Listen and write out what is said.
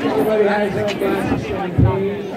Everybody has their own glasses, champagne.